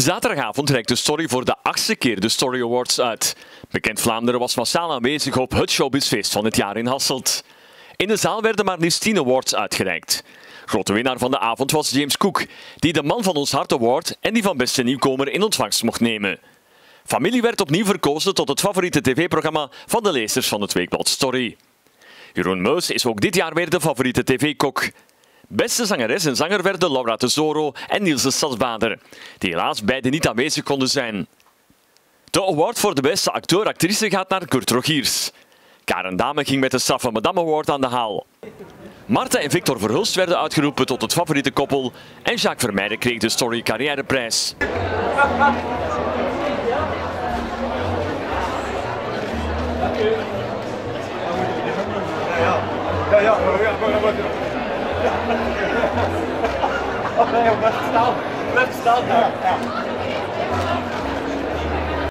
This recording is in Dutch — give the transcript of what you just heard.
Zaterdagavond reikt de Story voor de achtste keer de Story Awards uit. Bekend Vlaanderen was massaal aanwezig op het showbizfeest van het jaar in Hasselt. In de zaal werden maar liefst 10 awards uitgereikt. Grote winnaar van de avond was James Cook, die de Man van ons Hart Award en die van Beste Nieuwkomer in ontvangst mocht nemen. Familie werd opnieuw verkozen tot het favoriete tv-programma van de lezers van het weekblad Story. Jeroen Meus is ook dit jaar weer de favoriete tv-kok. Beste zangeres en zanger werden Laura Tesoro en Niels Stadsbader, die helaas beide niet aanwezig konden zijn. De award voor de beste acteur-actrice gaat naar Kurt Rogiers. Karen Dame ging met de straffe Madame Award aan de haal. Marta en Victor Verhulst werden uitgeroepen tot het favoriete koppel en Jacques Vermeijden kreeg de Story Carrièreprijs. Ja, ja, ja, ja, ja. Blijf staan, blijf staan. Ja, ja.